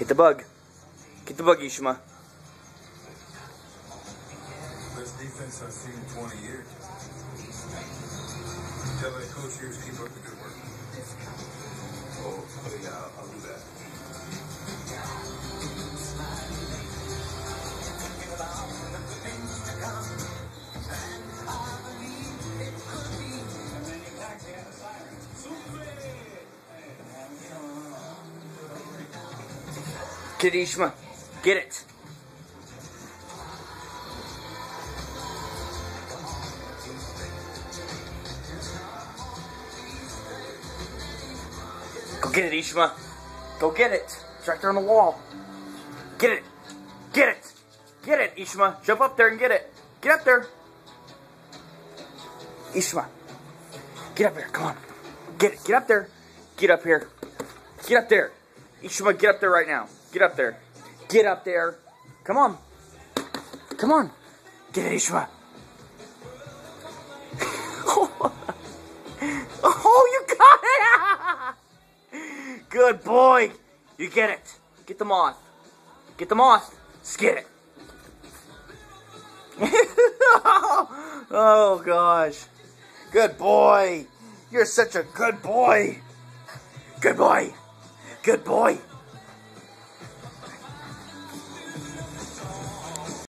Get the bug. Get the bug, Ishma. Best defense I've seen in 20 years. Tell that coach here to keep up the good work. Oh, yeah, I'll do that. Get Ishma. Get it. Go get it, Ishma. Go get it. It's right there on the wall. Get it. Get it. Get it, Ishma. Jump up there and get it. Get up there. Ishma. Get up here. Come on. Get it. Get up there. Get up here. Get up there. Ishma, get up there right now. Get up there. Get up there. Come on. Come on. Get it, Ishma. oh, you got it! Good boy. You get it. Get the moth. Get the moth. Skid it. oh, gosh. Good boy. You're such a good boy. Good boy. Good boy.